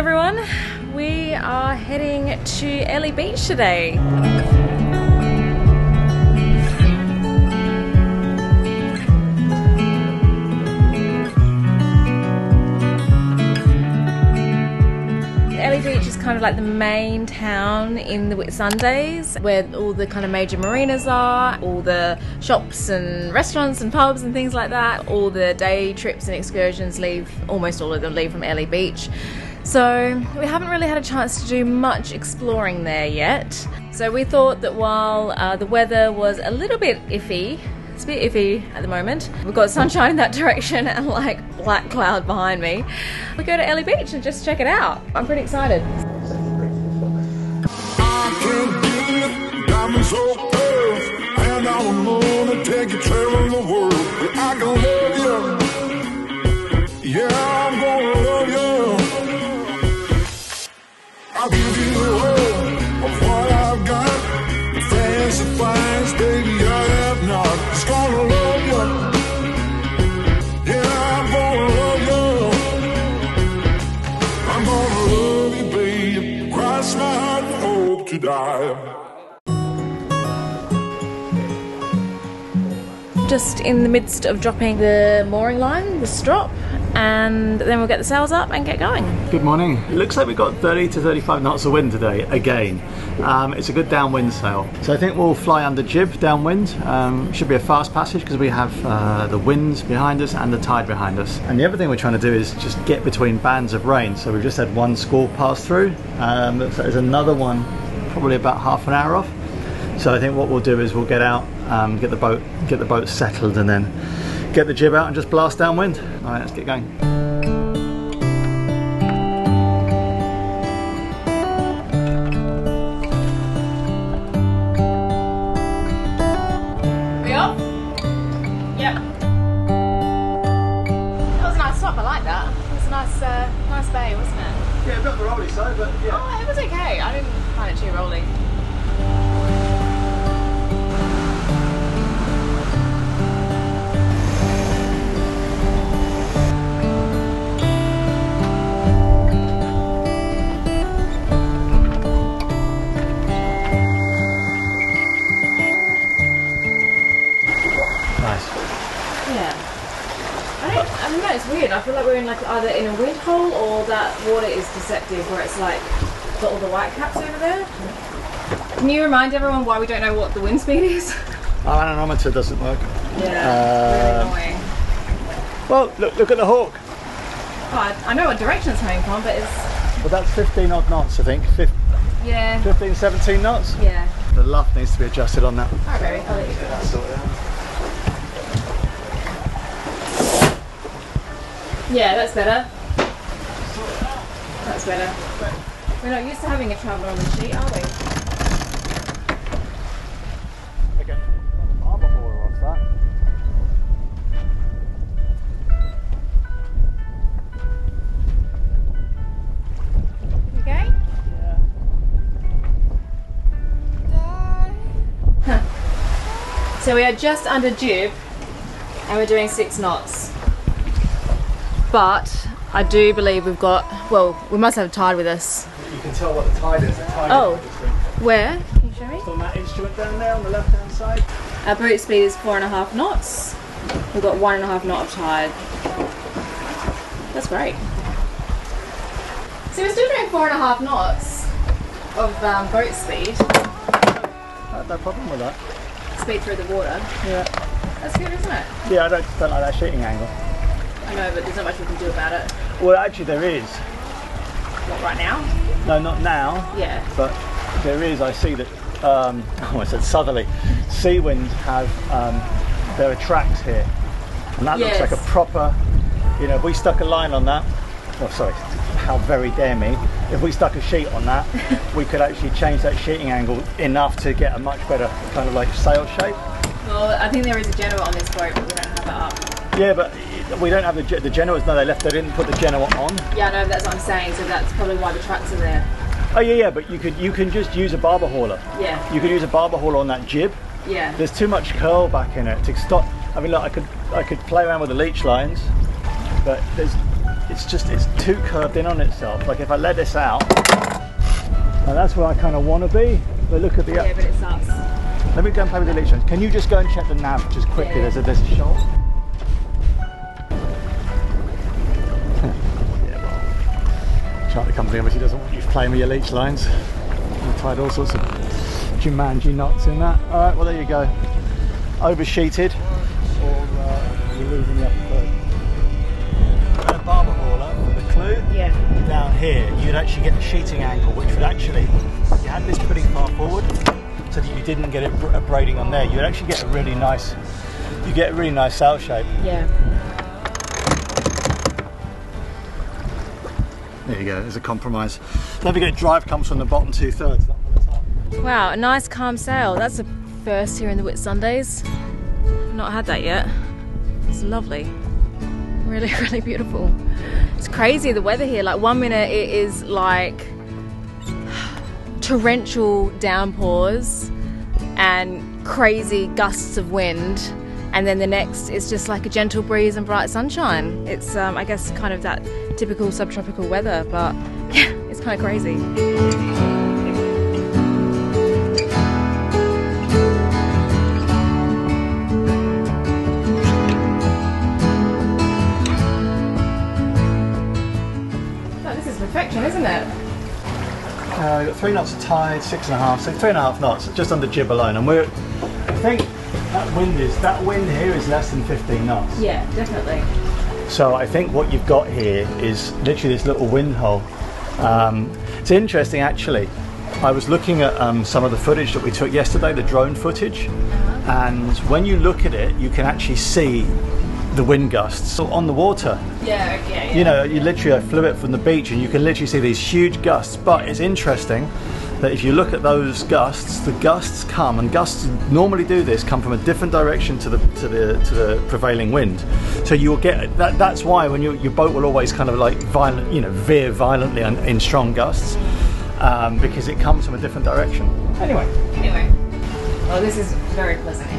everyone. We are heading to Airlie Beach today. Airlie Beach is kind of like the main town in the Whitsundays where all the kind of major marinas are, all the shops and restaurants and pubs and things like that. All the day trips and excursions leave, almost all of them leave from Airlie Beach. So we haven't really had a chance to do much exploring there yet. So we thought that while uh, the weather was a little bit iffy, it's a bit iffy at the moment. We've got sunshine in that direction and like black cloud behind me. We go to Airlie Beach and just check it out. I'm pretty excited. Hope to die. Just in the midst of dropping the mooring line, the strop, and then we'll get the sails up and get going. Good morning. It looks like we've got 30 to 35 knots of wind today, again. Um, it's a good downwind sail. So I think we'll fly under jib downwind. Um, should be a fast passage because we have uh, the winds behind us and the tide behind us. And the other thing we're trying to do is just get between bands of rain. So we've just had one squall pass through. Um, there's another one probably about half an hour off. So I think what we'll do is we'll get out, um, get the boat, get the boat settled, and then get the jib out and just blast downwind. All right, let's get going. We off? Yep. That was a nice stop, I like that. It was a nice, uh, nice bay, wasn't it? Yeah, a bit of a rolly side, but yeah. Oh, it was okay. I didn't find it too rolling. It's weird. I feel like we're in like either in a wind hole or that water is deceptive where it's like got all the white caps over there. Can you remind everyone why we don't know what the wind speed is? Our anemometer doesn't work. Yeah. Um, really annoying. Well, look, look at the hawk. Oh, I, know what direction it's coming from, but it's Well, that's 15 odd knots, I think. Fif- yeah, 15, 17 knots. yeah. The luff needs to be adjusted on that. Alright, baby, I'll let you go. Yeah, that's better. That's better. We're not used to having a traveller on the sheet, are we? Okay. Barber hauler, what's that? Okay. Yeah. So we are just under jib and we're doing six knots. But I do believe we've got, well, we must have a tide with us. You can tell what the tide is. The tide Oh. is. Where? Can you show me? on that instrument down there on the left hand side. Our boat speed is four and a half knots. We've got one and a half knot of tide. That's great. So we're still doing four and a half knots of um, boat speed, I have no problem with that. speed through the water. Yeah. That's good, isn't it? Yeah, I don't, don't like that shooting angle. I know, but there's not much we can do about it. Well, actually, there is. What, right now? No, not now. Yeah. but there is. I see that. Um, oh, I said southerly. Seawinds have. Um, there are tracks here, and that looks like a proper. You know, if we stuck a line on that. Oh, sorry. How very dare me! If we stuck a sheet on that, we could actually change that sheeting angle enough to get a much better kind of like sail shape. Well, I think there is a Genoa on this boat, but we don't have it up. Yeah, but we don't have the the Genoas. No, they left. They didn't put the Genoa on. Yeah, no, that's what I'm saying, so that's probably why the tracks are there. Oh yeah, yeah. But you could you can just use a barber hauler. Yeah. You could use a barber hauler on that jib. Yeah. There's too much curl back in it to stop. I mean, look, I could I could play around with the leech lines, but there's it's just it's too curved in on itself. Like if I let this out, now that's where I kind of want to be. But look at the. Yeah, but it sucks. Let me go and play with the leech lines. Can you just go and check the nav just quickly? Yeah. There's a there's a shot. Charlie company obviously doesn't want you playing with your leech lines. I've tried all sorts of Jumanji knots in that. All right, well there you go. Oversheeted, or uh, you're losing the upper third. And a barber hauler for the clew Yeah. down here, you'd actually get the sheeting angle, which would actually, if you had this pretty far forward, so that you didn't get it br- abrading on there, you'd actually get a really nice, you get a really nice sail shape. Yeah. There you go, there's a compromise. Don't forget drive comes from the bottom two thirds. Wow, a nice calm sail. That's a first here in the Whitsundays. I've not had that yet. It's lovely. Really, really beautiful. It's crazy the weather here. Like one minute it is like torrential downpours and crazy gusts of wind. And then the next is just like a gentle breeze and bright sunshine. It's, um, I guess, kind of that typical subtropical weather, but yeah, it's kind of crazy. This is perfection, isn't it? Uh, we've got three knots of tide, six and a half, so three and a half knots, just under jib alone. And we're, I think that wind is, that wind here is less than 15 knots. Yeah, definitely. So I think what you've got here is literally this little wind hole. Um, it's interesting actually. I was looking at um, some of the footage that we took yesterday, the drone footage, and when you look at it, you can actually see the wind gusts So on the water. Yeah, okay. You know, you literally I flew it from the beach, and you can literally see these huge gusts. But it's interesting that if you look at those gusts, the gusts come, and gusts normally do this, come from a different direction to the to the to the prevailing wind. So you'll get that. That's why when you, your boat will always kind of like violent, you know, veer violently in, in strong gusts, um, because it comes from a different direction. Anyway, Anyway. Well, this is very pleasant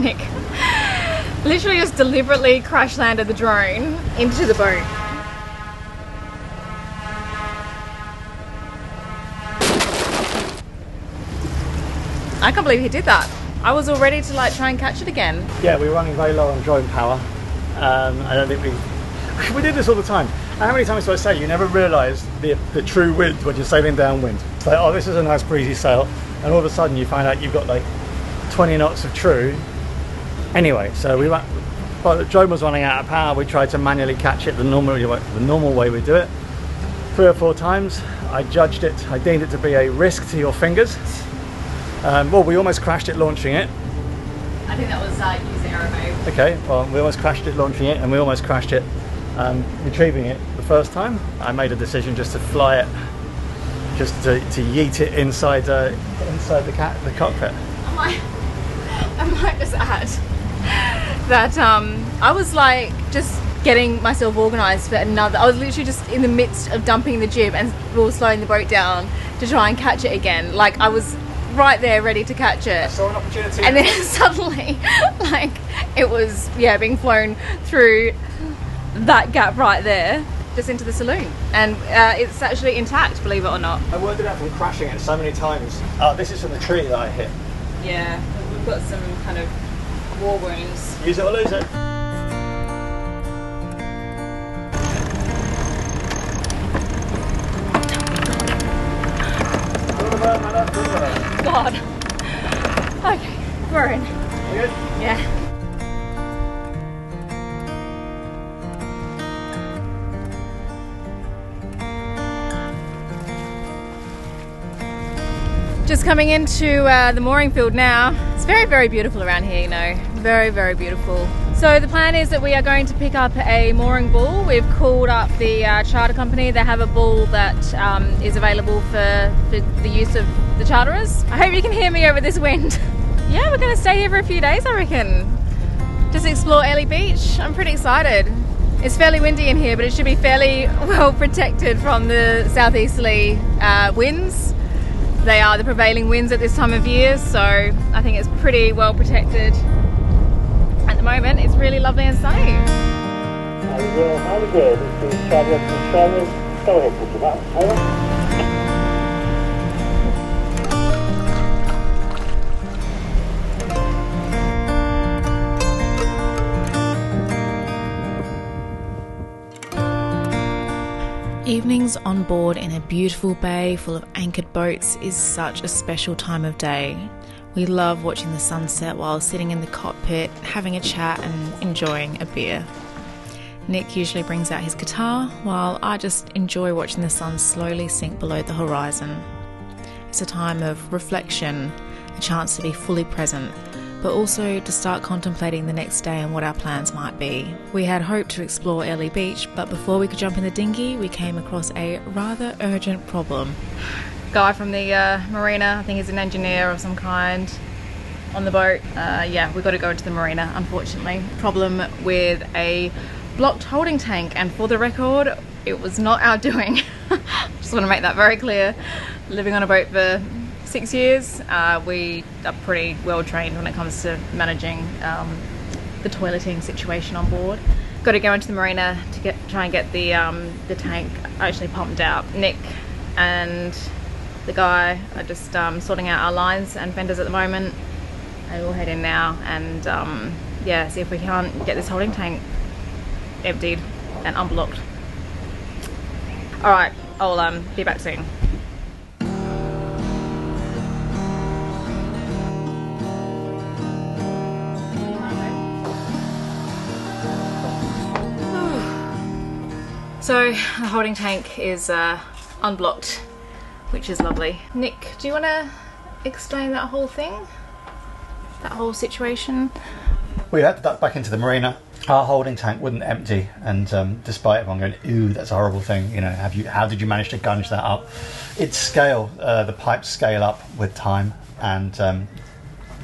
Nick literally just deliberately crash landed the drone into the boat. I can't believe he did that. I was all ready to like try and catch it again. yeah, we were running very low on drone power. Um, I don't think we we do this all the time. How many times do I say you never realise the, the true wind when you're sailing downwind? It's like, oh, this is a nice breezy sail, and all of a sudden you find out you've got like 20 knots of true. Anyway, so we went. Well, the drone was running out of power. We tried to manually catch it the normal way, the normal way we do it. Three or four times, I judged it. I deemed it to be a risk to your fingers. Um, well, we almost crashed it launching it. I think that was uh, using aero mode. Okay, well, we almost crashed it launching it, and we almost crashed it um, retrieving it the first time. I made a decision just to fly it, just to, to yeet it inside uh, inside the, cat, the cockpit. I might, I might just add that um, I was like just getting myself organised for another. I was literally just in the midst of dumping the jib and we were slowing the boat down to try and catch it again. Like I was right there ready to catch it. I Saw an opportunity. And then suddenly, like it was, yeah, being flown through that gap right there, just into the saloon, and uh, it's actually intact, believe it or not. I worded out from crashing it so many times. Oh, this is from the tree that I hit. Yeah, we've got some kind of war wounds. Use it or lose it. God. Okay, we're in. Good? Yeah. Just coming into uh, the mooring field now. It's very, very beautiful around here, you know. Very, very beautiful. So the plan is that we are going to pick up a mooring bull. We've called up the uh, charter company. They have a bull that um, is available for, for the use of the charterers. I hope you can hear me over this wind. yeah, we're going to stay here for a few days, I reckon. Just explore Airlie Beach. I'm pretty excited. It's fairly windy in here, but it should be fairly well protected from the southeasterly uh, winds. They are the prevailing winds at this time of year, so I think it's pretty well protected. The moment, it's really lovely and sunny. From Charlie. Go ahead, put your. Over. Evenings on board in a beautiful bay full of anchored boats is such a special time of day. We love watching the sunset while sitting in the cockpit, having a chat, and enjoying a beer. Nick usually brings out his guitar, while I just enjoy watching the sun slowly sink below the horizon. It's a time of reflection, a chance to be fully present, but also to start contemplating the next day and what our plans might be. We had hoped to explore Airlie Beach, but before we could jump in the dinghy, we came across a rather urgent problem. Guy from the uh, marina, I think he's an engineer of some kind on the boat. Uh, yeah, we've got to go into the marina, unfortunately. Problem with a blocked holding tank, and for the record, it was not our doing. Just want to make that very clear. Living on a boat for six years, uh, we are pretty well trained when it comes to managing um, the toileting situation on board. Got to go into the marina to get try and get the um, the tank actually pumped out. Nick and the guy are just um, sorting out our lines and fenders at the moment. And we'll head in now and um, yeah, see if we can't get this holding tank emptied and unblocked. All right, I'll um, be back soon. So the holding tank is uh, unblocked, which is lovely. Nick, do you want to explain that whole thing? That whole situation? We had to duck back into the marina. Our holding tank wouldn't empty, and um, despite everyone going, "Ooh, that's a horrible thing," you know, have you? How did you manage to gunge that up? It's scale. Uh, the pipes scale up with time, and um,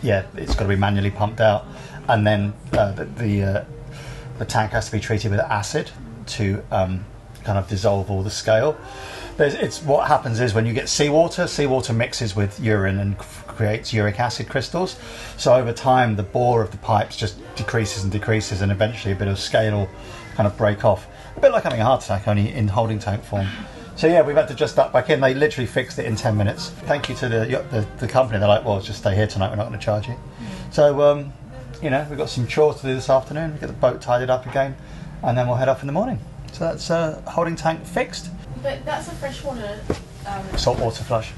yeah, it's got to be manually pumped out, and then uh, the the, uh, the tank has to be treated with acid to um, kind of dissolve all the scale. It's what happens is when you get seawater, seawater mixes with urine and creates uric acid crystals. So over time, the bore of the pipes just decreases and decreases, and eventually a bit of scale will kind of break off. A bit like having a heart attack, only in holding tank form. So yeah, we've had to just duck back in. They literally fixed it in ten minutes. Thank you to the the, the company. They're like, well, just stay here tonight. We're not going to charge you. So um, you know, we've got some chores to do this afternoon. We get the boat tidied up again, and then we'll head off in the morning. So that's uh, holding tank fixed. But that's a freshwater. Um, Saltwater flush.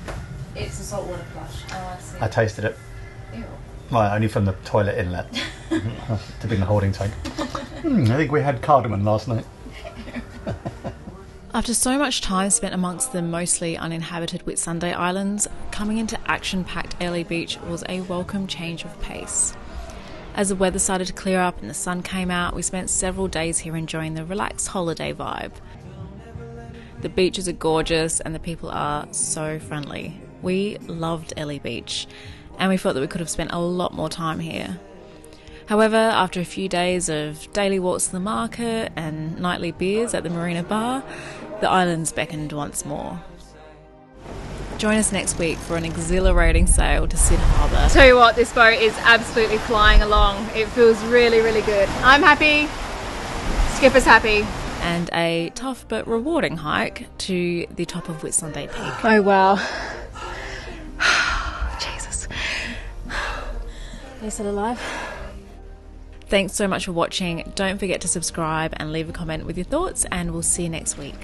it's a saltwater flush. Oh, I see. I tasted it. Ew. Well, only from the toilet inlet to be in the holding tank. Hmm, I think we had cardamom last night. After so much time spent amongst the mostly uninhabited Whitsunday Islands, coming into action packed Airlie Beach was a welcome change of pace. As the weather started to clear up and the sun came out, we spent several days here enjoying the relaxed holiday vibe. The beaches are gorgeous and the people are so friendly. We loved Airlie Beach and we felt that we could have spent a lot more time here. However, after a few days of daily walks to the market and nightly beers at the Marina Bar, the islands beckoned once more. Join us next week for an exhilarating sail to Cid Harbour. Tell you what, this boat is absolutely flying along. It feels really, really good. I'm happy. Skipper's happy. And a tough but rewarding hike to the top of Whitsunday Peak. Oh wow. Jesus. Are you still alive? Thanks so much for watching. Don't forget to subscribe and leave a comment with your thoughts, and we'll see you next week.